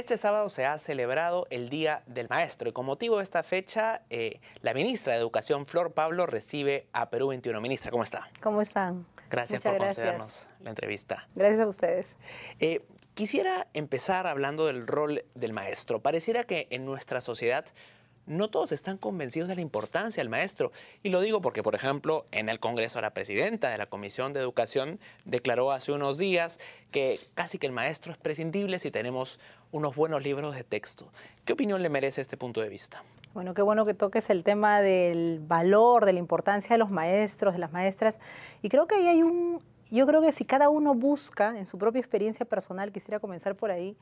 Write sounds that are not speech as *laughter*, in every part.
Este sábado se ha celebrado el Día del Maestro y con motivo de esta fecha, eh, la ministra de Educación, Flor Pablo, recibe a Perú 21. Ministra, ¿cómo está? ¿Cómo están? Gracias por concedernos la entrevista. Gracias a ustedes. Eh, quisiera empezar hablando del rol del maestro. Pareciera que en nuestra sociedad no todos están convencidos de la importancia del maestro. Y lo digo porque, por ejemplo, en el Congreso la presidenta de la Comisión de Educación declaró hace unos días que casi que el maestro es prescindible si tenemos unos buenos libros de texto. ¿Qué opinión le merece este punto de vista? Bueno, qué bueno que toques el tema del valor, de la importancia de los maestros, de las maestras. Y creo que ahí hay un... Yo creo que si cada uno busca en su propia experiencia personal, quisiera comenzar por ahí,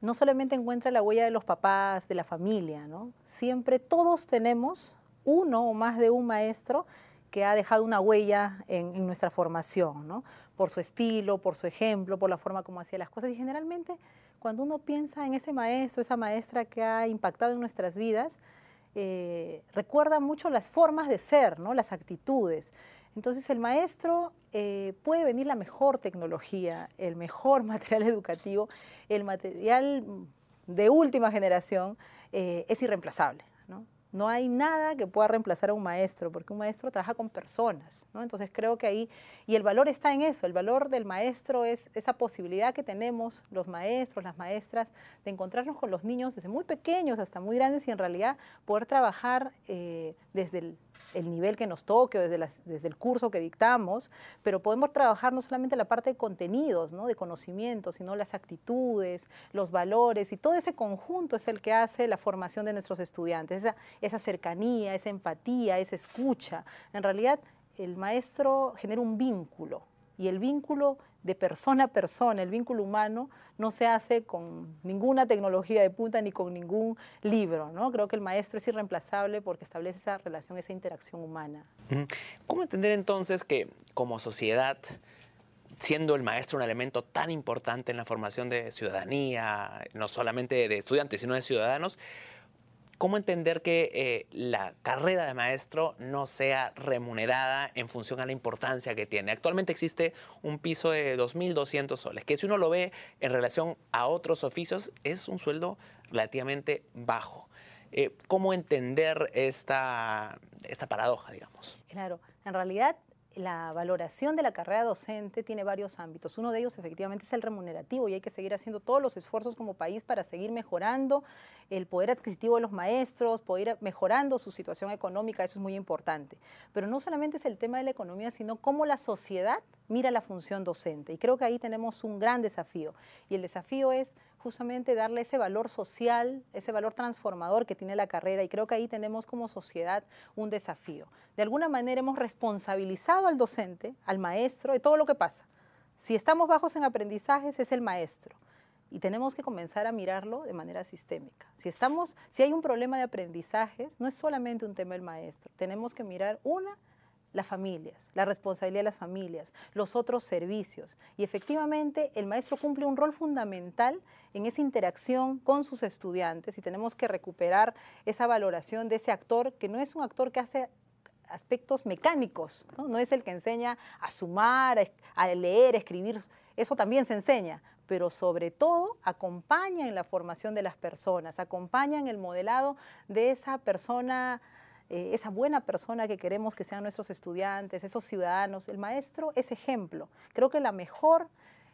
no solamente encuentra la huella de los papás, de la familia, ¿no? Siempre todos tenemos uno o más de un maestro que ha dejado una huella en, nuestra formación, ¿no? Por su estilo, por su ejemplo, por la forma como hacía las cosas. Y generalmente cuando uno piensa en ese maestro, esa maestra que ha impactado en nuestras vidas, eh, recuerda mucho las formas de ser, ¿no? Las actitudes. Entonces el maestro eh, puede venir la mejor tecnología, el mejor *laughs* material educativo, el material de última generación eh, es irreemplazable. ¿no? Hay nada que pueda reemplazar a un maestro, porque un maestro trabaja con personas. Entonces creo que ahí, y el valor está en eso, el valor del maestro es esa posibilidad que tenemos los maestros, las maestras, de encontrarnos con los niños desde muy pequeños hasta muy grandes y en realidad poder trabajar eh, desde el el nivel que nos toque o desde, el curso que dictamos, pero podemos trabajar no solamente la parte de contenidos, ¿no? de conocimiento, sino las actitudes, los valores y todo ese conjunto es el que hace la formación de nuestros estudiantes, esa cercanía, esa empatía, esa escucha. En realidad, el maestro genera un vínculo y el vínculo de persona a persona, el vínculo humano, no se hace con ninguna tecnología de punta ni con ningún libro. ¿no? Creo que el maestro es irreemplazable porque establece esa relación, esa interacción humana. ¿Cómo entender entonces que como sociedad, siendo el maestro un elemento tan importante en la formación de ciudadanía, no solamente de estudiantes, sino de ciudadanos, ¿Cómo entender que eh, la carrera de maestro no sea remunerada en función a la importancia que tiene? Actualmente existe un piso de 2.200 soles, que si uno lo ve en relación a otros oficios es un sueldo relativamente bajo. Eh, ¿Cómo entender esta, esta paradoja, digamos? Claro, en realidad la valoración de la carrera docente tiene varios ámbitos. Uno de ellos efectivamente es el remunerativo y hay que seguir haciendo todos los esfuerzos como país para seguir mejorando el poder adquisitivo de los maestros, poder mejorando su situación económica, eso es muy importante. Pero no solamente es el tema de la economía, sino cómo la sociedad mira la función docente. Y creo que ahí tenemos un gran desafío. Y el desafío es justamente darle ese valor social, ese valor transformador que tiene la carrera y creo que ahí tenemos como sociedad un desafío. De alguna manera hemos responsabilizado al docente, al maestro, de todo lo que pasa. Si estamos bajos en aprendizajes es el maestro y tenemos que comenzar a mirarlo de manera sistémica. Si, estamos, si hay un problema de aprendizajes, no es solamente un tema del maestro, tenemos que mirar una las familias, la responsabilidad de las familias, los otros servicios. Y efectivamente el maestro cumple un rol fundamental en esa interacción con sus estudiantes y tenemos que recuperar esa valoración de ese actor que no es un actor que hace aspectos mecánicos, no, es el que enseña a sumar, a leer, a escribir, eso también se enseña, pero sobre todo acompaña en la formación de las personas, acompaña en el modelado de esa persona eh, esa buena persona que queremos que sean nuestros estudiantes, esos ciudadanos. El maestro es ejemplo. Creo que la mejor,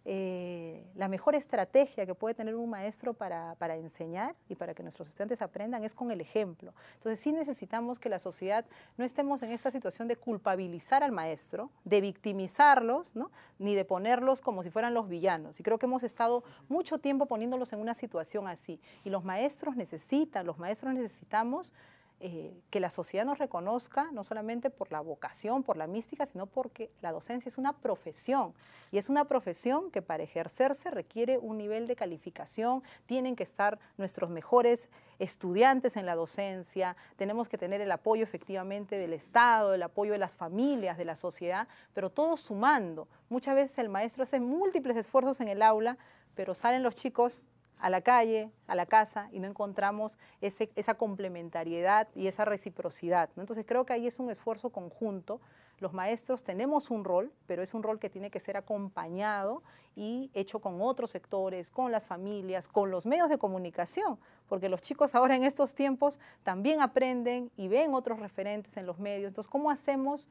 eh, la mejor estrategia que puede tener un maestro para, para, enseñar y para que nuestros estudiantes aprendan es con el ejemplo. Entonces sí necesitamos que la sociedad no estemos en esta situación de culpabilizar al maestro, de victimizarlos, ¿no? ni de ponerlos como si fueran los villanos. Y creo que hemos estado mucho tiempo poniéndolos en una situación así. Y los maestros necesitan, los maestros necesitamos eh, que la sociedad nos reconozca, no solamente por la vocación, por la mística, sino porque la docencia es una profesión. Y es una profesión que para ejercerse requiere un nivel de calificación, tienen que estar nuestros mejores estudiantes en la docencia, tenemos que tener el apoyo efectivamente del Estado, el apoyo de las familias, de la sociedad, pero todo sumando. Muchas veces el maestro hace múltiples esfuerzos en el aula, pero salen los chicos a la calle, a la casa, y no encontramos esa complementariedad y esa reciprocidad. Entonces creo que ahí es un esfuerzo conjunto Los maestros tenemos un rol, pero es un rol que tiene que ser acompañado y hecho con otros sectores, con las familias, con los medios de comunicación, porque los chicos ahora en estos tiempos también aprenden y ven otros referentes en los medios. Entonces, ¿cómo hacemos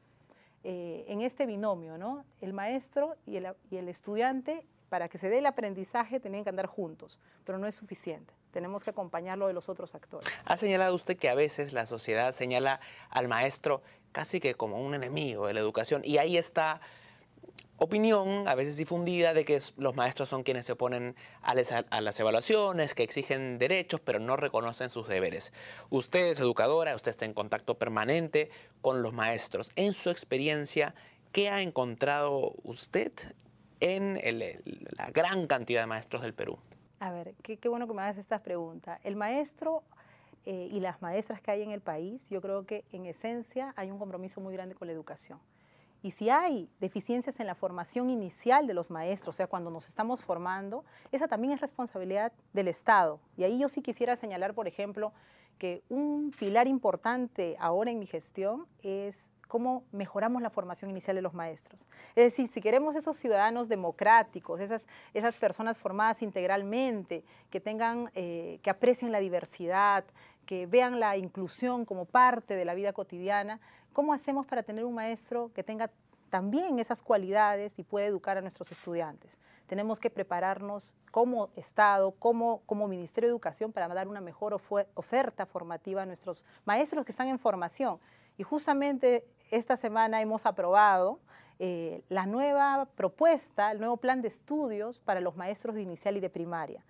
eh, en este binomio, ¿no? El maestro y el, y el estudiante, para que se dé el aprendizaje, tienen que andar juntos, pero no es suficiente tenemos que acompañarlo de los otros actores. Ha señalado usted que a veces la sociedad señala al maestro casi que como un enemigo de la educación y ahí está opinión, a veces difundida, de que los maestros son quienes se oponen a, las evaluaciones, que exigen derechos, pero no reconocen sus deberes. Usted es educadora, usted está en contacto permanente con los maestros. En su experiencia, ¿qué ha encontrado usted en la gran cantidad de maestros del Perú? A ver, qué, bueno que me hagas estas preguntas. El maestro eh, y las maestras que hay en el país, yo creo que en esencia hay un compromiso muy grande con la educación. Y si hay deficiencias en la formación inicial de los maestros, o sea, cuando nos estamos formando, esa también es responsabilidad del Estado. Y ahí yo sí quisiera señalar, por ejemplo, que un pilar importante ahora en mi gestión es cómo mejoramos la formación inicial de los maestros. Es decir, si queremos esos ciudadanos democráticos, esas, esas personas formadas integralmente, que tengan, eh, que aprecien la diversidad, que vean la inclusión como parte de la vida cotidiana, ¿cómo hacemos para tener un maestro que tenga también esas cualidades y pueda educar a nuestros estudiantes? Tenemos que prepararnos como Estado, como, como Ministerio de Educación para dar una mejor oferta formativa a nuestros maestros que están en formación. Y justamente esta semana hemos aprobado eh, la nueva propuesta, el nuevo plan de estudios para los maestros de inicial y de primaria.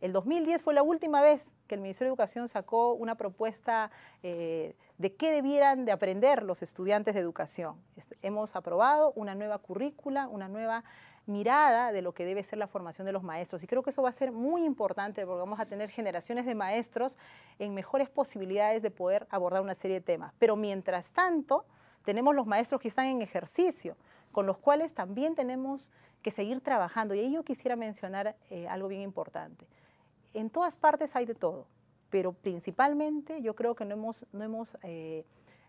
El 2010 fue la última vez que el Ministerio de Educación sacó una propuesta eh, de qué debieran de aprender los estudiantes de educación. Este, hemos aprobado una nueva currícula, una nueva mirada de lo que debe ser la formación de los maestros. Y creo que eso va a ser muy importante porque vamos a tener generaciones de maestros en mejores posibilidades de poder abordar una serie de temas. Pero mientras tanto, tenemos los maestros que están en ejercicio, con los cuales también tenemos que seguir trabajando. Y ahí yo quisiera mencionar eh, algo bien importante. En todas partes hay de todo, pero principalmente yo creo que no hemos, no hemos eh,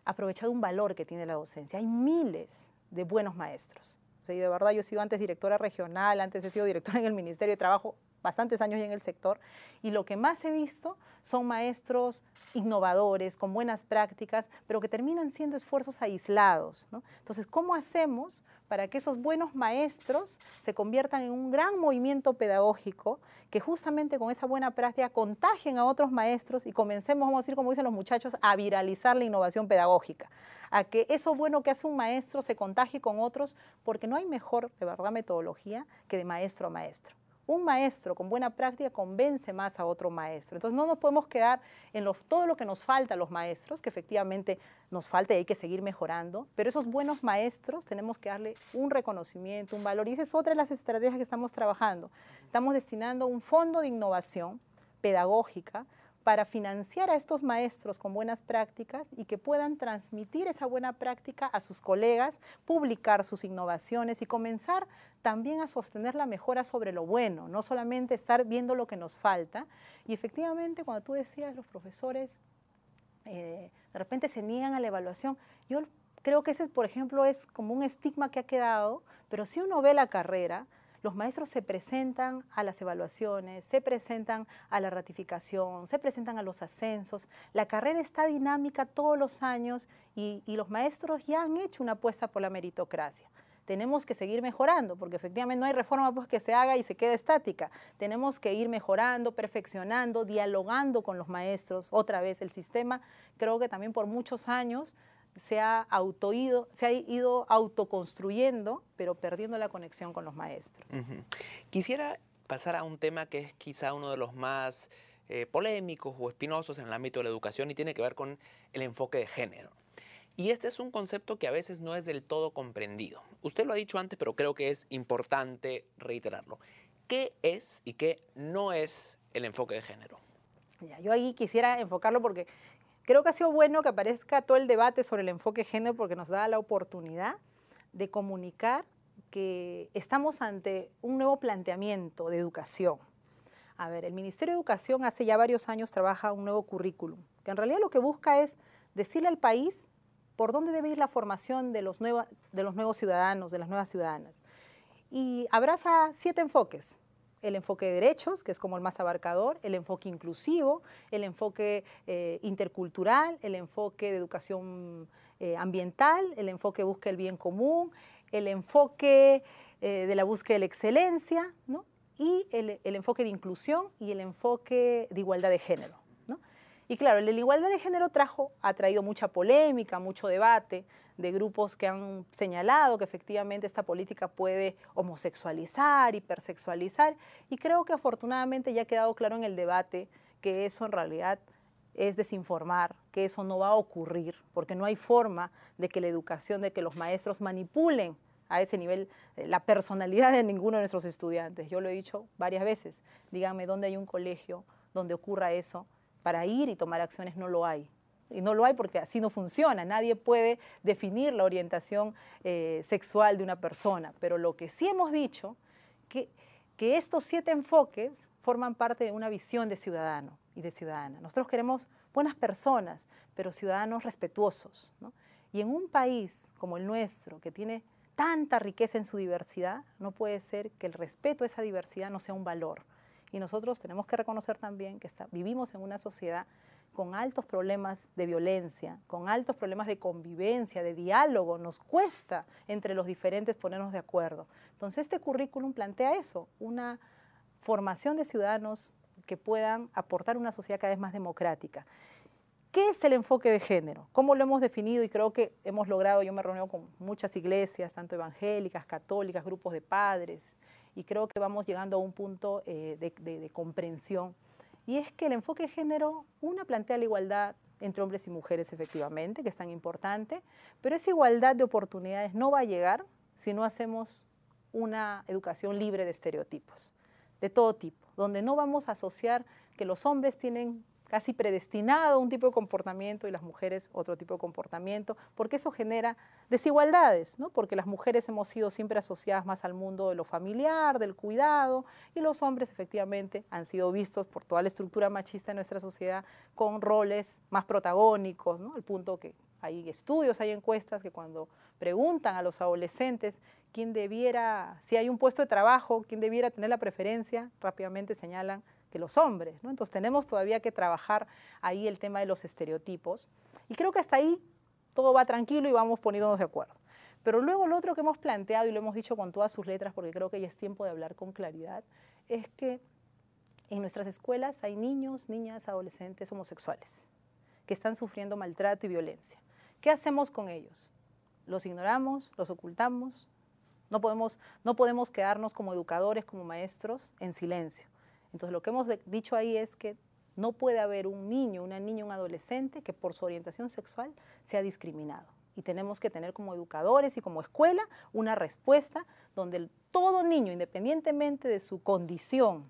aprovechado un valor que tiene la docencia. Hay miles de buenos maestros. O de verdad, yo he sido antes directora regional, antes he sido directora en el Ministerio de Trabajo, bastantes años ya en el sector, y lo que más he visto son maestros innovadores, con buenas prácticas, pero que terminan siendo esfuerzos aislados. Entonces, ¿cómo hacemos para que esos buenos maestros se conviertan en un gran movimiento pedagógico que justamente con esa buena práctica contagien a otros maestros y comencemos, vamos a decir, como dicen los muchachos, a viralizar la innovación pedagógica? A que eso bueno que hace un maestro se contagie con otros, porque no hay mejor, de verdad, metodología que de maestro a maestro un maestro con buena práctica convence más a otro maestro. Entonces no nos podemos quedar en todo lo que nos falta a los maestros, que efectivamente nos falta y hay que seguir mejorando, pero esos buenos maestros tenemos que darle un reconocimiento, un valor. Y esa es otra de las estrategias que estamos trabajando. Estamos destinando un fondo de innovación pedagógica para financiar a estos maestros con buenas prácticas y que puedan transmitir esa buena práctica a sus colegas, publicar sus innovaciones y comenzar también a sostener la mejora sobre lo bueno, no solamente estar viendo lo que nos falta. Y efectivamente, cuando tú decías, los profesores eh, de repente se niegan a la evaluación, yo creo que ese, por ejemplo, es como un estigma que ha quedado, pero si uno ve la carrera, los maestros se presentan a las evaluaciones, se presentan a la ratificación, se presentan a los ascensos. La carrera está dinámica todos los años y, los maestros ya han hecho una apuesta por la meritocracia tenemos que seguir mejorando, porque efectivamente no hay reforma pues, que se haga y se quede estática. Tenemos que ir mejorando, perfeccionando, dialogando con los maestros. Otra vez, el sistema creo que también por muchos años se ha, autoido, se ha ido autoconstruyendo, pero perdiendo la conexión con los maestros. Quisiera pasar a un tema que es quizá uno de los más eh, polémicos o espinosos en el ámbito de la educación y tiene que ver con el enfoque de género. Y este es un concepto que a veces no es del todo comprendido. Usted lo ha dicho antes, pero creo que es importante reiterarlo. ¿Qué es y qué no es el enfoque de género? yo ahí quisiera enfocarlo porque Creo que ha sido bueno que aparezca todo el debate sobre el enfoque género porque nos da la oportunidad de comunicar que estamos ante un nuevo planteamiento de educación. A ver, el Ministerio de Educación hace ya varios años trabaja un nuevo currículum, que en realidad lo que busca es decirle al país por dónde debe ir la formación de los, de los nuevos ciudadanos, de las nuevas ciudadanas. Y abraza siete enfoques el enfoque de derechos, que es como el más abarcador, el enfoque inclusivo, el enfoque eh, intercultural, el enfoque de educación eh, ambiental, el enfoque busca el bien común, el enfoque eh, de la búsqueda de la excelencia, y el, enfoque de inclusión y el enfoque de igualdad de género. Y claro, el de la igualdad de género trajo, ha traído mucha polémica, mucho debate, de grupos que han señalado que efectivamente esta política puede homosexualizar, hipersexualizar, y creo que afortunadamente ya ha quedado claro en el debate que eso en realidad es desinformar, que eso no va a ocurrir, porque no hay forma de que la educación, de que los maestros manipulen a ese nivel eh, la personalidad de ninguno de nuestros estudiantes. Yo lo he dicho varias veces, díganme dónde hay un colegio donde ocurra eso, para ir y tomar acciones no lo hay. Y no lo hay porque así no funciona. Nadie puede definir la orientación eh, sexual de una persona. Pero lo que sí hemos dicho, que, que estos siete enfoques forman parte de una visión de ciudadano y de ciudadana. Nosotros queremos buenas personas, pero ciudadanos respetuosos. Y en un país como el nuestro, que tiene tanta riqueza en su diversidad, no puede ser que el respeto a esa diversidad no sea un valor. Y nosotros tenemos que reconocer también que vivimos en una sociedad con altos problemas de violencia, con altos problemas de convivencia, de diálogo, nos cuesta entre los diferentes ponernos de acuerdo. Entonces este currículum plantea eso, una formación de ciudadanos que puedan aportar una sociedad cada vez más democrática. ¿Qué es el enfoque de género? ¿Cómo lo hemos definido? Y creo que hemos logrado, yo me reunido con muchas iglesias, tanto evangélicas, católicas, grupos de padres, y creo que vamos llegando a un punto eh, de comprensión y es que el enfoque de género, una plantea la igualdad entre hombres y mujeres efectivamente, que es tan importante, pero esa igualdad de oportunidades no va a llegar si no hacemos una educación libre de estereotipos, de todo tipo, donde no vamos a asociar que los hombres tienen casi predestinado un tipo de comportamiento y las mujeres otro tipo de comportamiento, porque eso genera desigualdades, ¿no? porque las mujeres hemos sido siempre asociadas más al mundo de lo familiar, del cuidado, y los hombres efectivamente han sido vistos por toda la estructura machista de nuestra sociedad con roles más protagónicos, ¿no? al punto que hay estudios, hay encuestas que cuando preguntan a los adolescentes quién debiera, si hay un puesto de trabajo, quién debiera tener la preferencia, rápidamente señalan que los hombres. ¿no? Entonces tenemos todavía que trabajar ahí el tema de los estereotipos. Y creo que hasta ahí todo va tranquilo y vamos poniéndonos de acuerdo. Pero luego lo otro que hemos planteado y lo hemos dicho con todas sus letras, porque creo que ya es tiempo de hablar con claridad, es que en nuestras escuelas hay niños, niñas, adolescentes homosexuales que están sufriendo maltrato y violencia. ¿Qué hacemos con ellos? ¿Los ignoramos? ¿Los ocultamos? No podemos, no podemos quedarnos como educadores, como maestros, en silencio. Entonces lo que hemos dicho ahí es que no puede haber un niño, una niña, un adolescente que por su orientación sexual sea discriminado. Y tenemos que tener como educadores y como escuela una respuesta donde todo niño, independientemente de su condición,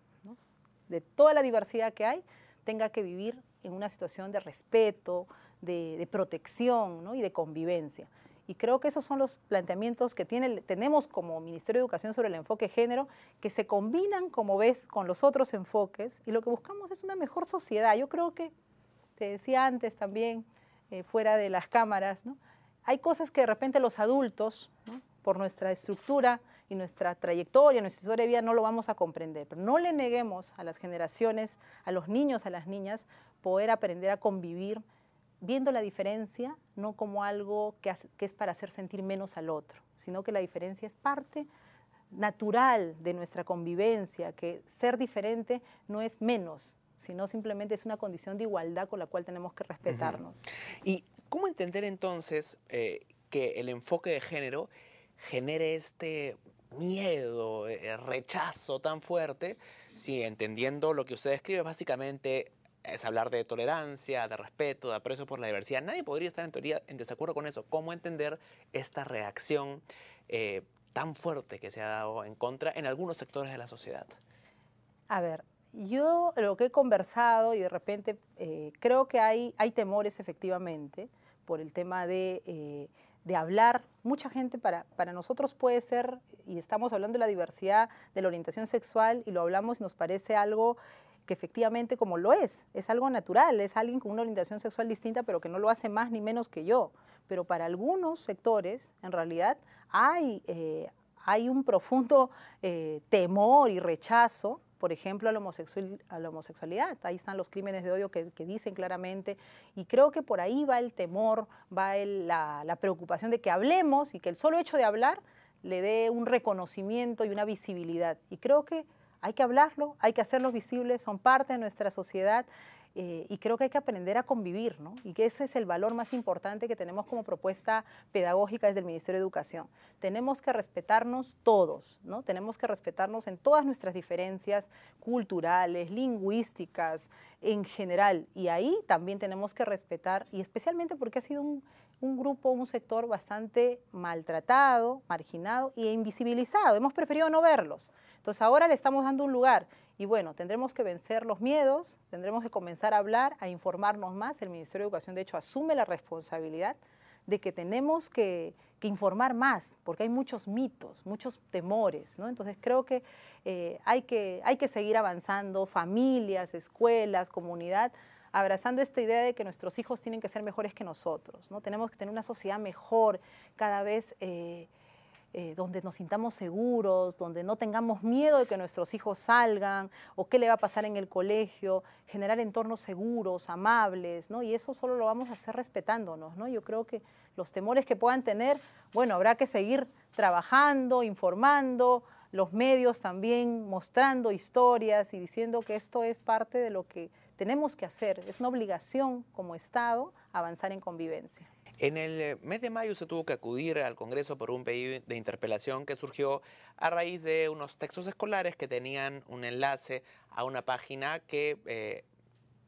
de toda la diversidad que hay, tenga que vivir en una situación de respeto, de, protección y de convivencia. Y creo que esos son los planteamientos que tiene, tenemos como Ministerio de Educación sobre el enfoque género, que se combinan, como ves, con los otros enfoques. Y lo que buscamos es una mejor sociedad. Yo creo que, te decía antes también, eh, fuera de las cámaras, ¿no? hay cosas que de repente los adultos, por nuestra estructura y nuestra trayectoria, nuestra historia de vida, no lo vamos a comprender. Pero no le neguemos a las generaciones, a los niños, a las niñas, poder aprender a convivir viendo la diferencia no como algo que, es para hacer sentir menos al otro, sino que la diferencia es parte natural de nuestra convivencia, que ser diferente no es menos, sino simplemente es una condición de igualdad con la cual tenemos que respetarnos. ¿Y cómo entender entonces eh, que el enfoque de género genere este miedo, eh, rechazo tan fuerte, si entendiendo lo que usted escribe básicamente es hablar de tolerancia, de respeto, de aprecio por la diversidad. Nadie podría estar en teoría en desacuerdo con eso. ¿Cómo entender esta reacción eh, tan fuerte que se ha dado en contra en algunos sectores de la sociedad? A ver, yo lo que he conversado y de repente eh, creo que hay, hay temores efectivamente por el tema de, eh, de hablar. Mucha gente para, para nosotros puede ser, y estamos hablando de la diversidad de la orientación sexual, y lo hablamos y nos parece algo que efectivamente como lo es, es algo natural, es alguien con una orientación sexual distinta, pero que no lo hace más ni menos que yo. Pero para algunos sectores, en realidad, hay, eh, hay un profundo eh, temor y rechazo por ejemplo, a la, homosexualidad. Ahí están los crímenes de odio que, dicen claramente. Y creo que por ahí va el temor, va la, la, preocupación de que hablemos y que el solo hecho de hablar le dé un reconocimiento y una visibilidad. Y creo que hay que hablarlo, hay que hacerlos visibles, son parte de nuestra sociedad eh, y creo que hay que aprender a convivir, ¿no? Y que ese es el valor más importante que tenemos como propuesta pedagógica desde el Ministerio de Educación. Tenemos que respetarnos todos, ¿no? Tenemos que respetarnos en todas nuestras diferencias culturales, lingüísticas, en general. Y ahí también tenemos que respetar, y especialmente porque ha sido un, un grupo, un sector bastante maltratado, marginado e invisibilizado. Hemos preferido no verlos. Entonces ahora le estamos dando un lugar y bueno, tendremos que vencer los miedos, tendremos que comenzar a hablar, a informarnos más. El Ministerio de Educación, de hecho, asume la responsabilidad de que tenemos que, informar más, porque hay muchos mitos, muchos temores, ¿no? Entonces creo que, eh, hay que hay que seguir avanzando, familias, escuelas, comunidad, abrazando esta idea de que nuestros hijos tienen que ser mejores que nosotros, ¿no? Tenemos que tener una sociedad mejor, cada vez... Eh, eh, donde nos sintamos seguros, donde no tengamos miedo de que nuestros hijos salgan o qué le va a pasar en el colegio, generar entornos seguros, amables, ¿no? Y eso solo lo vamos a hacer respetándonos, ¿no? Yo creo que los temores que puedan tener, bueno, habrá que seguir trabajando, informando, los medios también mostrando historias y diciendo que esto es parte de lo que tenemos que hacer. Es una obligación como Estado avanzar en convivencia. En el eh, mes de mayo se tuvo que acudir al Congreso por un pedido de interpelación que surgió a raíz de unos textos escolares que tenían un enlace a una página que eh,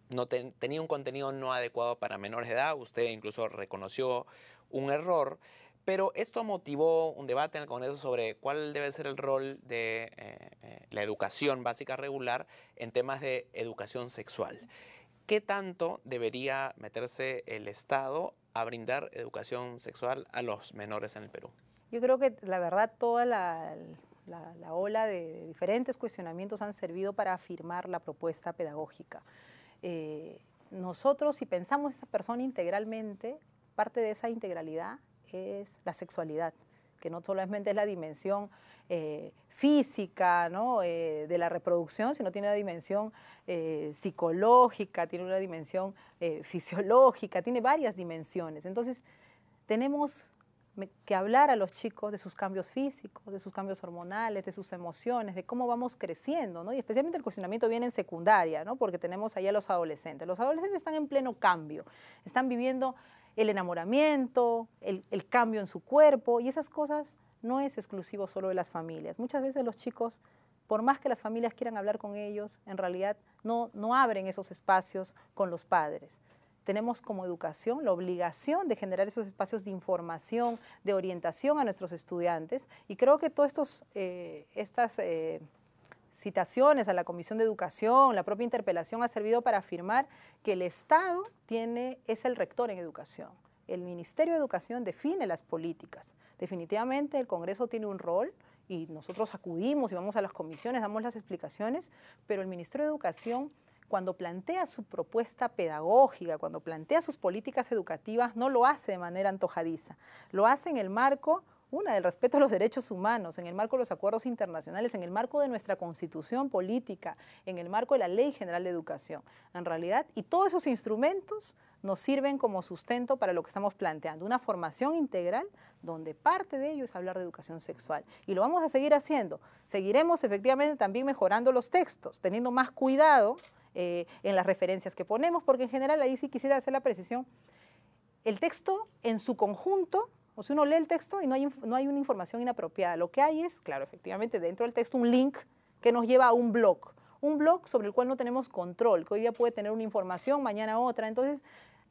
no tenía un contenido no adecuado para menores de edad. Usted incluso reconoció un error. Pero esto motivó un debate en el Congreso sobre cuál debe ser el rol de eh, la educación básica regular en temas de educación sexual. ¿Qué tanto debería meterse el Estado a brindar educación sexual a los menores en el Perú? Yo creo que la verdad toda la, ola de diferentes cuestionamientos han servido para afirmar la propuesta pedagógica. Eh, nosotros, si pensamos esa persona integralmente, parte de esa integralidad es la sexualidad, que no solamente es la dimensión eh, física ¿no? Eh, de la reproducción, sino tiene una dimensión eh, psicológica, tiene una dimensión fisiológica, tiene varias dimensiones. Entonces, tenemos que hablar a los chicos de sus cambios físicos, de sus cambios hormonales, de sus emociones, de cómo vamos creciendo, ¿no? Y especialmente el cuestionamiento viene en secundaria, ¿no? Porque tenemos allá a los adolescentes. Los adolescentes están en pleno cambio, están viviendo el enamoramiento, el, el cambio en su cuerpo y esas cosas no es exclusivo solo de las familias. Muchas veces los chicos, por más que las familias quieran hablar con ellos, en realidad no, no abren esos espacios con los padres. Tenemos como educación la obligación de generar esos espacios de información, de orientación a nuestros estudiantes y creo que todas eh, estas eh, citaciones a la Comisión de Educación, la propia interpelación ha servido para afirmar que el Estado tiene, es el rector en educación el Ministerio de Educación define las políticas. Definitivamente el Congreso tiene un rol y nosotros acudimos y vamos a las comisiones, damos las explicaciones, pero el Ministerio de Educación cuando plantea su propuesta pedagógica, cuando plantea sus políticas educativas, no lo hace de manera antojadiza, lo hace en el marco una, del respeto a los derechos humanos, en el marco de los acuerdos internacionales, en el marco de nuestra constitución política, en el marco de la Ley General de Educación. En realidad, y todos esos instrumentos nos sirven como sustento para lo que estamos planteando, una formación integral donde parte de ello es hablar de educación sexual. Y lo vamos a seguir haciendo. Seguiremos efectivamente también mejorando los textos, teniendo más cuidado eh, en las referencias que ponemos, porque en general ahí sí quisiera hacer la precisión. El texto en su conjunto o sea, uno lee el texto y no hay, no hay una información inapropiada. Lo que hay es, claro, efectivamente, dentro del texto un link que nos lleva a un blog. Un blog sobre el cual no tenemos control, que hoy día puede tener una información, mañana otra. Entonces,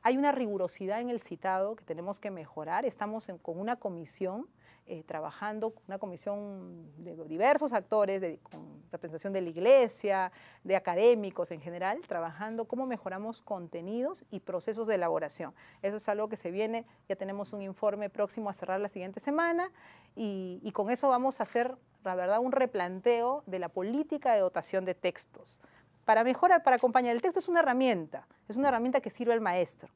hay una rigurosidad en el citado que tenemos que mejorar. Estamos con una comisión eh, trabajando, una comisión de diversos actores, de, con representación de la iglesia, de académicos en general, trabajando cómo mejoramos contenidos y procesos de elaboración. Eso es algo que se viene, ya tenemos un informe próximo a cerrar la siguiente semana y, y con eso vamos a hacer, la verdad, un replanteo de la política de dotación de textos. Para mejorar, para acompañar, el texto es una herramienta, es una herramienta que sirve al maestro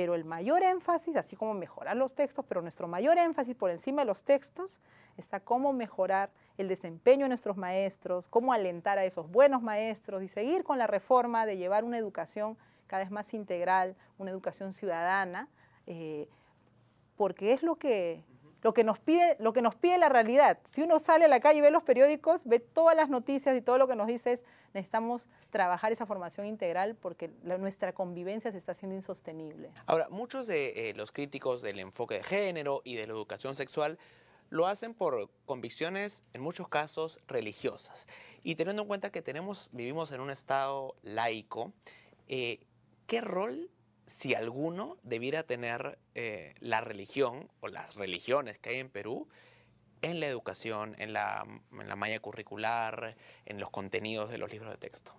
pero el mayor énfasis, así como mejorar los textos, pero nuestro mayor énfasis por encima de los textos está cómo mejorar el desempeño de nuestros maestros, cómo alentar a esos buenos maestros y seguir con la reforma de llevar una educación cada vez más integral, una educación ciudadana, eh, porque es lo que, lo, que nos pide, lo que nos pide la realidad. Si uno sale a la calle y ve los periódicos, ve todas las noticias y todo lo que nos dice es necesitamos trabajar esa formación integral porque nuestra convivencia se está haciendo insostenible. Ahora, muchos de eh, los críticos del enfoque de género y de la educación sexual lo hacen por convicciones, en muchos casos, religiosas. Y teniendo en cuenta que tenemos, vivimos en un estado laico, eh, ¿qué rol, si alguno, debiera tener eh, la religión o las religiones que hay en Perú en la educación, en la, en malla curricular, en los contenidos de los libros de texto?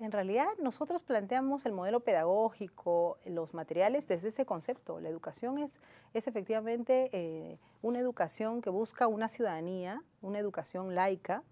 En realidad nosotros planteamos el modelo pedagógico, los materiales desde ese concepto. La educación es, es efectivamente eh, una educación que busca una ciudadanía, una educación laica.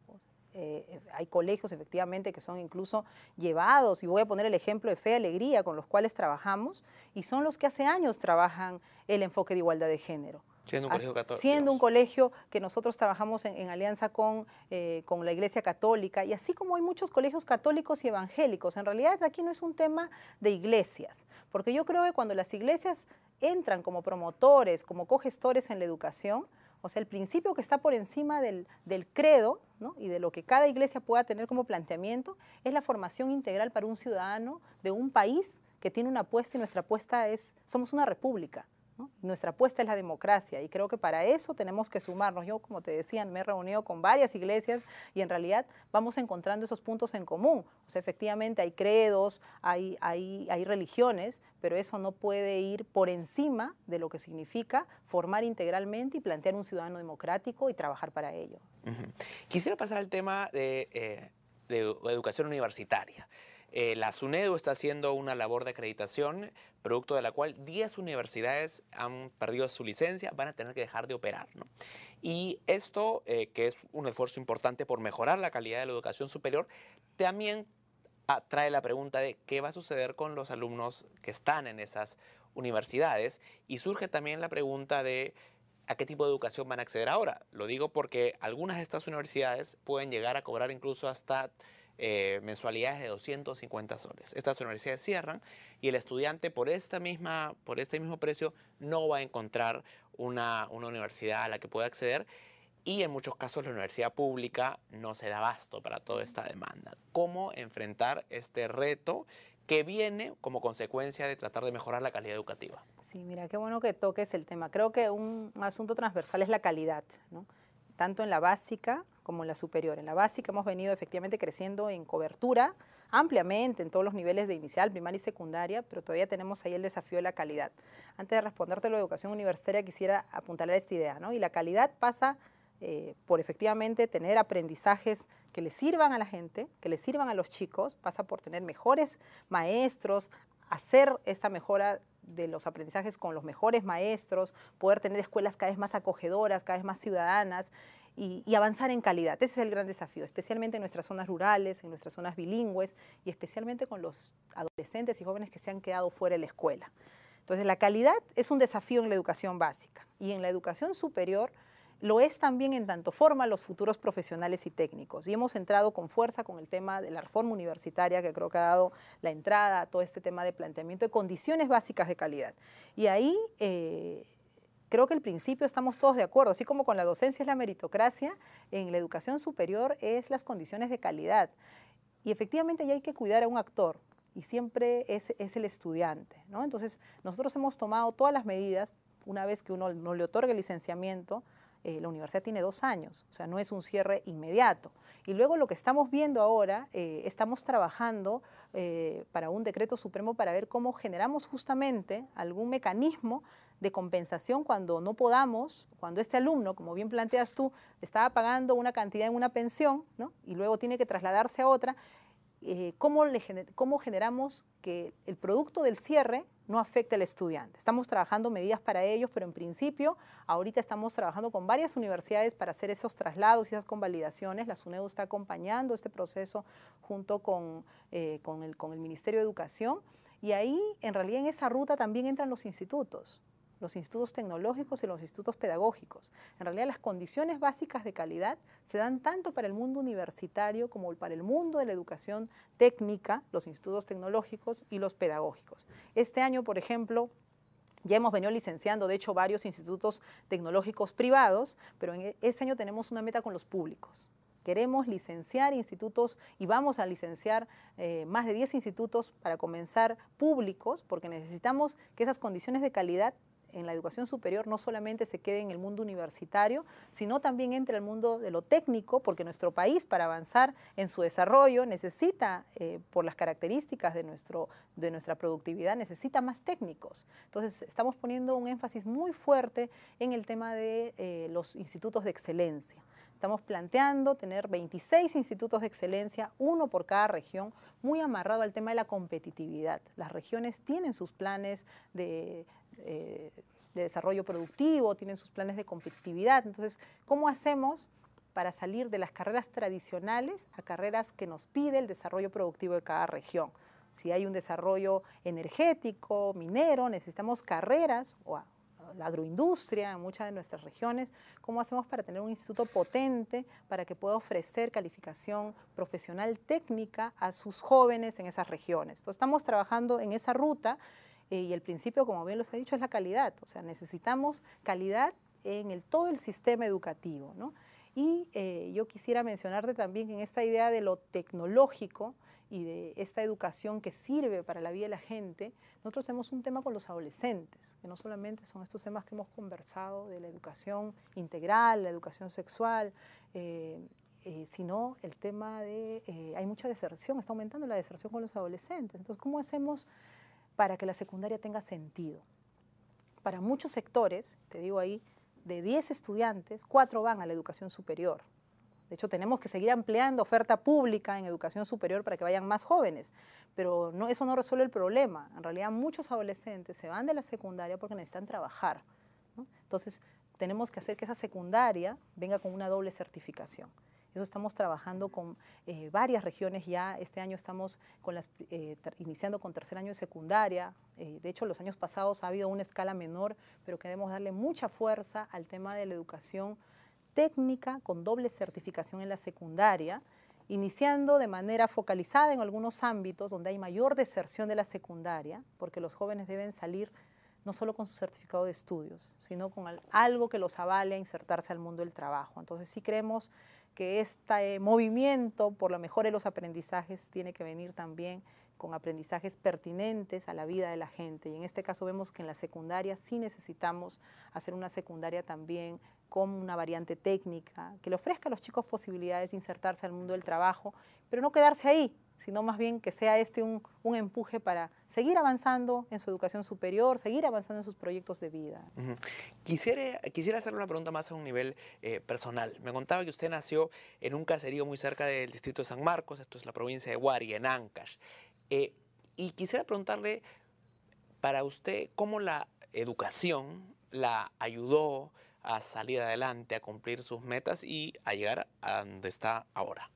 Eh, hay colegios efectivamente que son incluso llevados, y voy a poner el ejemplo de Fe y Alegría con los cuales trabajamos, y son los que hace años trabajan el enfoque de igualdad de género. Siendo un colegio católico. Siendo un colegio que nosotros trabajamos en, alianza con, eh, con, la Iglesia Católica, y así como hay muchos colegios católicos y evangélicos, en realidad aquí no es un tema de iglesias, porque yo creo que cuando las iglesias entran como promotores, como cogestores en la educación, o sea, el principio que está por encima del, del credo y de lo que cada iglesia pueda tener como planteamiento es la formación integral para un ciudadano de un país que tiene una apuesta y nuestra apuesta es, somos una república. Nuestra apuesta es la democracia y creo que para eso tenemos que sumarnos. Yo, como te decía, me he reunido con varias iglesias y en realidad vamos encontrando esos puntos en común. O sea, efectivamente hay credos, hay, hay, hay religiones, pero eso no puede ir por encima de lo que significa formar integralmente y plantear un ciudadano democrático y trabajar para ello. Quisiera pasar al tema de, eh, de educación universitaria. Eh, la SUNEDU está haciendo una labor de acreditación, producto de la cual 10 universidades han perdido su licencia, van a tener que dejar de operar. Y esto, eh, que es un esfuerzo importante por mejorar la calidad de la educación superior, también trae la pregunta de qué va a suceder con los alumnos que están en esas universidades y surge también la pregunta de a qué tipo de educación van a acceder ahora. Lo digo porque algunas de estas universidades pueden llegar a cobrar incluso hasta eh, mensualidades de 250 soles. Estas universidades cierran y el estudiante por, esta misma, por este mismo precio no va a encontrar una, una universidad a la que pueda acceder y en muchos casos la universidad pública no se da abasto para toda esta demanda. ¿Cómo enfrentar este reto que viene como consecuencia de tratar de mejorar la calidad educativa? Sí, mira, qué bueno que toques el tema. Creo que un asunto transversal es la calidad, ¿no? tanto en la básica como en la superior. En la básica hemos venido efectivamente creciendo en cobertura ampliamente en todos los niveles de inicial, primaria y secundaria, pero todavía tenemos ahí el desafío de la calidad. Antes de responderte de educación universitaria, quisiera apuntalar esta idea, ¿no? Y la calidad pasa eh, por efectivamente tener aprendizajes que le sirvan a la gente, que le sirvan a los chicos, pasa por tener mejores maestros, hacer esta mejora de los aprendizajes con los mejores maestros, poder tener escuelas cada vez más acogedoras, cada vez más ciudadanas y, avanzar en calidad. Ese es el gran desafío, especialmente en nuestras zonas rurales, en nuestras zonas bilingües y especialmente con los adolescentes y jóvenes que se han quedado fuera de la escuela. Entonces, la calidad es un desafío en la educación básica y en la educación superior lo es también en tanto forma los futuros profesionales y técnicos. Y hemos entrado con fuerza con el tema de la reforma universitaria, que creo que ha dado la entrada a todo este tema de planteamiento de condiciones básicas de calidad. Y ahí eh, creo que el principio estamos todos de acuerdo, así como con la docencia es la meritocracia, en la educación superior es las condiciones de calidad. Y efectivamente ya hay que cuidar a un actor, y siempre es, es el estudiante. ¿no? Entonces, nosotros hemos tomado todas las medidas, una vez que uno no le otorga el licenciamiento, eh, la universidad tiene dos años, o sea, no es un cierre inmediato. Y luego lo que estamos viendo ahora, eh, estamos trabajando eh, para un decreto supremo para ver cómo generamos justamente algún mecanismo de compensación cuando no podamos, cuando este alumno, como bien planteas tú, estaba pagando una cantidad en una pensión ¿no? y luego tiene que trasladarse a otra, eh, ¿cómo, ¿cómo generamos que el producto del cierre no afecte al estudiante? Estamos trabajando medidas para ellos, pero en principio ahorita estamos trabajando con varias universidades para hacer esos traslados y esas convalidaciones. La SUNEDU está acompañando este proceso junto con, eh, con, el, con el Ministerio de Educación y ahí en realidad en esa ruta también entran los institutos los institutos tecnológicos y los institutos pedagógicos. En realidad las condiciones básicas de calidad se dan tanto para el mundo universitario como para el mundo de la educación técnica, los institutos tecnológicos y los pedagógicos. Este año, por ejemplo, ya hemos venido licenciando, de hecho, varios institutos tecnológicos privados, pero en este año tenemos una meta con los públicos. Queremos licenciar institutos y vamos a licenciar eh, más de 10 institutos para comenzar públicos, porque necesitamos que esas condiciones de calidad en la educación superior no solamente se quede en el mundo universitario, sino también entre el mundo de lo técnico, porque nuestro país para avanzar en su desarrollo necesita, eh, por las características de, nuestro, de nuestra productividad, necesita más técnicos. Entonces estamos poniendo un énfasis muy fuerte en el tema de eh, los institutos de excelencia. Estamos planteando tener 26 institutos de excelencia, uno por cada región, muy amarrado al tema de la competitividad. Las regiones tienen sus planes de, eh, de desarrollo productivo, tienen sus planes de competitividad. Entonces, ¿cómo hacemos para salir de las carreras tradicionales a carreras que nos pide el desarrollo productivo de cada región? Si hay un desarrollo energético, minero, necesitamos carreras o la agroindustria en muchas de nuestras regiones, ¿cómo hacemos para tener un instituto potente para que pueda ofrecer calificación profesional técnica a sus jóvenes en esas regiones? Entonces, estamos trabajando en esa ruta eh, y el principio, como bien los ha dicho, es la calidad. O sea, necesitamos calidad en el, todo el sistema educativo. ¿no? Y eh, yo quisiera mencionarte también que en esta idea de lo tecnológico y de esta educación que sirve para la vida de la gente, nosotros tenemos un tema con los adolescentes, que no solamente son estos temas que hemos conversado de la educación integral, la educación sexual, eh, sino el tema de, hay mucha deserción, está aumentando la deserción con los adolescentes. Entonces, ¿cómo hacemos para que la secundaria tenga sentido. Para muchos sectores, te digo ahí, de 10 estudiantes, 4 van a la educación superior. De hecho, tenemos que seguir ampliando oferta pública en educación superior para que vayan más jóvenes, pero no, eso no resuelve el problema. En realidad, muchos adolescentes se van de la secundaria porque necesitan trabajar. Entonces, tenemos que hacer que esa secundaria venga con una doble certificación. Eso estamos trabajando con eh, varias regiones ya. Este año estamos eh, iniciando con tercer año de secundaria. Eh, de hecho, los años pasados ha habido una escala menor, pero queremos darle mucha fuerza al tema de la educación técnica con doble certificación en la secundaria, iniciando de manera focalizada en algunos ámbitos donde hay mayor deserción de la secundaria, porque los jóvenes deben salir no solo con su certificado de estudios, sino con algo que los avale a insertarse al mundo del trabajo. Entonces sí creemos que este movimiento por la mejora de los aprendizajes tiene que venir también con aprendizajes pertinentes a la vida de la gente. Y en este caso vemos que en la secundaria sí necesitamos hacer una secundaria también con una variante técnica, que le ofrezca a los chicos posibilidades de insertarse al mundo del trabajo, pero no quedarse ahí, sino más bien que sea este un, empuje para seguir avanzando en su educación superior, seguir avanzando en sus proyectos de vida. quisiera, quisiera hacerle una pregunta más a un nivel eh, personal. Me contaba que usted nació en un caserío muy cerca del distrito de San Marcos, esto es la provincia de Huari, en Ancash. Eh, y quisiera preguntarle, para usted, ¿cómo la educación la ayudó a salir adelante, a cumplir sus metas y a llegar a donde está ahora?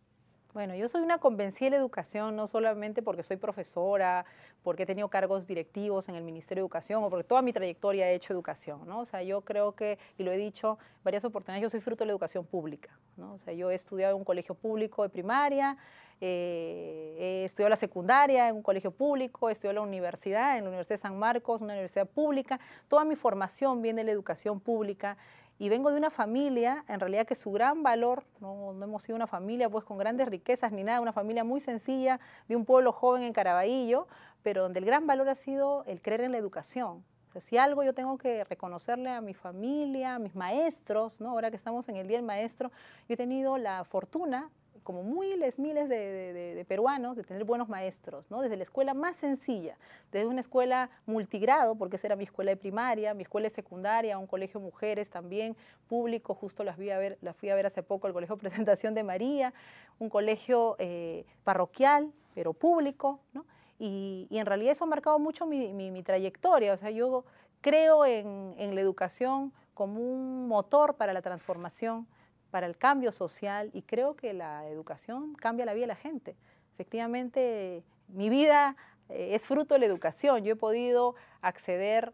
Bueno, yo soy una convencida de la educación, no solamente porque soy profesora, porque he tenido cargos directivos en el Ministerio de Educación o porque toda mi trayectoria he hecho educación, ¿no? O sea, yo creo que, y lo he dicho varias oportunidades, yo soy fruto de la educación pública, ¿no? O sea, yo he estudiado en un colegio público de primaria, eh, he estudiado la secundaria en un colegio público, he estudiado la universidad, en la Universidad de San Marcos, una universidad pública, toda mi formación viene de la educación pública y vengo de una familia, en realidad que su gran valor, no, hemos sido una familia pues con grandes riquezas ni nada, una familia muy sencilla, de un pueblo joven en Caraballo, pero donde el gran valor ha sido el creer en la educación. O si algo yo tengo que reconocerle a mi familia, a mis maestros, ¿no? ahora que estamos en el Día del Maestro, yo he tenido la fortuna como miles, miles de, peruanos, de tener buenos maestros, ¿no? desde la escuela más sencilla, desde una escuela multigrado, porque esa era mi escuela de primaria, mi escuela de secundaria, un colegio mujeres también, público, justo las, vi a ver, las fui a ver hace poco, el colegio *laughs* Presentación de María, un colegio eh, parroquial, pero público, ¿no? y, en realidad eso ha marcado mucho mi, trayectoria, o sea, yo creo en, en la educación como un motor para la transformación para el cambio social y creo que la educación cambia la vida de la gente. Efectivamente, mi vida eh, es fruto de la educación. Yo he podido acceder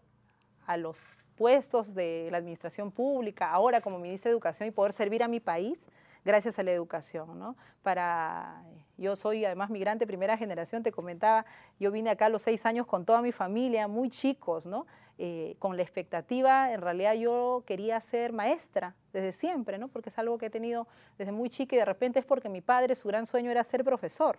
a los puestos de la administración pública, ahora como ministra de Educación y poder servir a mi país gracias a la educación. ¿no? Para, yo soy además migrante primera generación, te comentaba, yo vine acá a los seis años con toda mi familia, muy chicos, ¿no? Eh, con la expectativa, en realidad yo quería ser maestra desde siempre, ¿no? porque es algo que he tenido desde muy chica y de repente es porque mi padre, su gran sueño era ser profesor.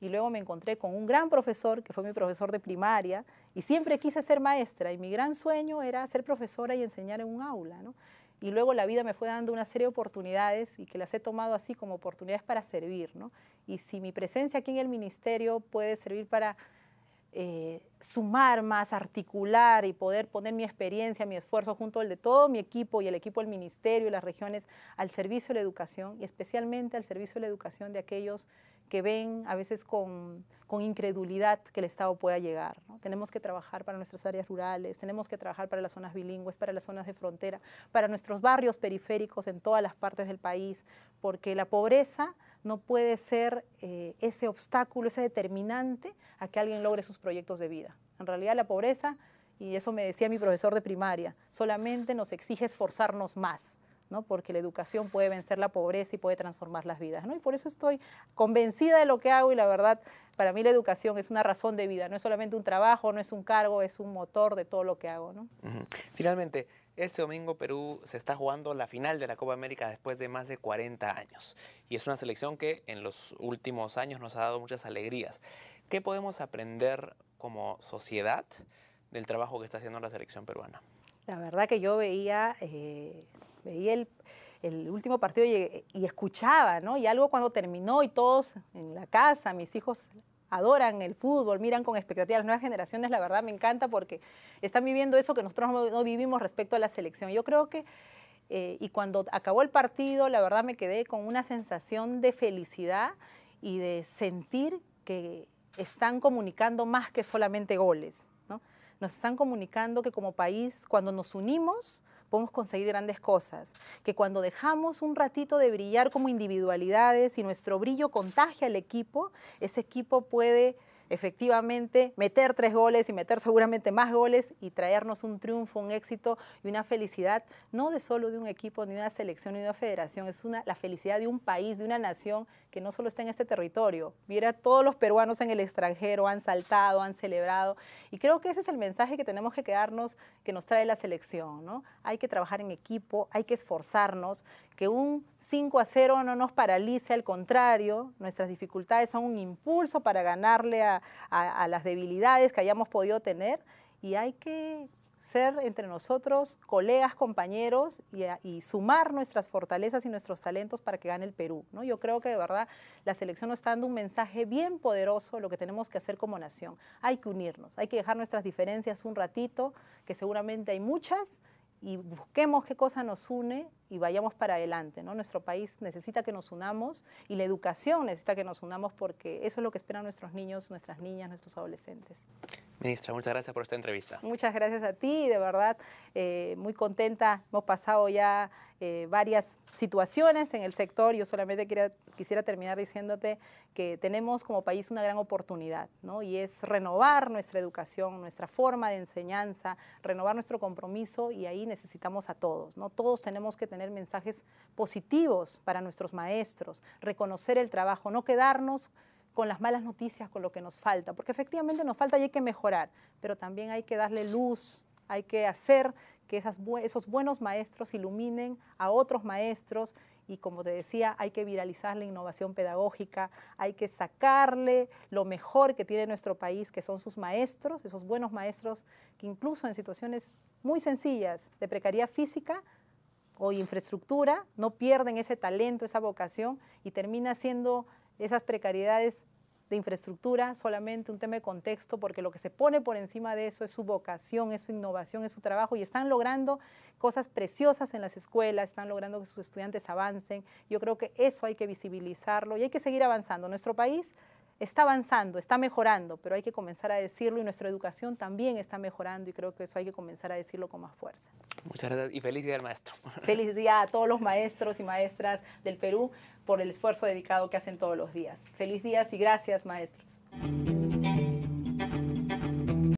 Y luego me encontré con un gran profesor, que fue mi profesor de primaria, y siempre quise ser maestra, y mi gran sueño era ser profesora y enseñar en un aula. ¿no? Y luego la vida me fue dando una serie de oportunidades y que las he tomado así como oportunidades para servir. ¿no? Y si mi presencia aquí en el ministerio puede servir para eh, sumar más, articular y poder poner mi experiencia, mi esfuerzo junto al de todo mi equipo y el equipo del ministerio y las regiones al servicio de la educación y especialmente al servicio de la educación de aquellos que ven a veces con, incredulidad que el Estado pueda llegar. Tenemos que trabajar para nuestras áreas rurales, tenemos que trabajar para las zonas bilingües, para las zonas de frontera, para nuestros barrios periféricos en todas las partes del país, porque la pobreza no puede ser eh, ese obstáculo, ese determinante a que alguien logre sus proyectos de vida. En realidad la pobreza, y eso me decía mi profesor de primaria, solamente nos exige esforzarnos más. ¿no? porque la educación puede vencer la pobreza y puede transformar las vidas. ¿no? Y por eso estoy convencida de lo que hago y la verdad, para mí la educación es una razón de vida, no es solamente un trabajo, no es un cargo, es un motor de todo lo que hago. Finalmente, este domingo Perú se está jugando la final de la Copa América después de más de 40 años. Y es una selección que en los últimos años nos ha dado muchas alegrías. ¿Qué podemos aprender como sociedad del trabajo que está haciendo la selección peruana? La verdad que yo veía, eh, veía el, último partido y, y, escuchaba, ¿no? Y algo cuando terminó y todos en la casa, mis hijos adoran el fútbol, miran con expectativa. Las nuevas generaciones, la verdad, me encanta porque están viviendo eso que nosotros no, vivimos respecto a la selección. Yo creo que, eh, y cuando acabó el partido, la verdad me quedé con una sensación de felicidad y de sentir que están comunicando más que solamente goles. ¿no? Nos están comunicando que como país, cuando nos unimos, podemos conseguir grandes cosas, que cuando dejamos un ratito de brillar como individualidades y nuestro brillo contagia al equipo, ese equipo puede efectivamente meter tres goles y meter seguramente más goles y traernos un triunfo, un éxito y una felicidad, no de solo de un equipo, ni de una selección, ni de una federación, es una, la felicidad de un país, de una nación que no solo está en este territorio. Mira, todos los peruanos en el extranjero han saltado, han celebrado y creo que ese es el mensaje que tenemos que quedarnos, que nos trae la selección, ¿no? Hay que trabajar en equipo, hay que esforzarnos, un 5 a 0 no nos paralice, al contrario, nuestras dificultades son un impulso para ganarle a, las debilidades que hayamos podido tener y hay que ser entre nosotros colegas, compañeros y, sumar nuestras fortalezas y nuestros talentos para que gane el Perú. ¿no? Yo creo que de verdad la selección nos está dando un mensaje bien poderoso lo que tenemos que hacer como nación. Hay que unirnos, hay que dejar nuestras diferencias un ratito, que seguramente hay muchas, y busquemos qué cosa nos une y vayamos para adelante. ¿no? Nuestro país necesita que nos unamos y la educación necesita que nos unamos porque eso es lo que esperan nuestros niños, nuestras niñas, nuestros adolescentes. Ministra, muchas gracias por esta entrevista. Muchas gracias a ti, de verdad, eh, muy contenta. Hemos pasado ya eh, varias situaciones en el sector. Yo solamente quisiera terminar diciéndote que tenemos como país una gran oportunidad, ¿no? Y es renovar nuestra educación, nuestra forma de enseñanza, renovar nuestro compromiso y ahí necesitamos a todos, ¿no? Todos tenemos que tener mensajes positivos para nuestros maestros, reconocer el trabajo, no quedarnos con las malas noticias, con lo que nos falta, porque efectivamente nos falta y hay que mejorar, pero también hay que darle luz, hay que hacer que esas, esos buenos maestros iluminen a otros maestros y como te decía, hay que viralizar la innovación pedagógica, hay que sacarle lo mejor que tiene nuestro país, que son sus maestros, esos buenos maestros que incluso en situaciones muy sencillas de precariedad física, o infraestructura, no pierden ese talento, esa vocación y termina siendo esas precariedades de infraestructura solamente un tema de contexto, porque lo que se pone por encima de eso es su vocación, es su innovación, es su trabajo, y están logrando cosas preciosas en las escuelas, están logrando que sus estudiantes avancen. Yo creo que eso hay que visibilizarlo y hay que seguir avanzando. Nuestro país está avanzando, está mejorando, pero hay que comenzar a decirlo y nuestra educación también está mejorando y creo que eso hay que comenzar a decirlo con más fuerza. Muchas gracias y feliz día al maestro. *laughs* Feliz día a todos los maestros y maestras del Perú por el esfuerzo dedicado que hacen todos los días. Feliz día y gracias maestros.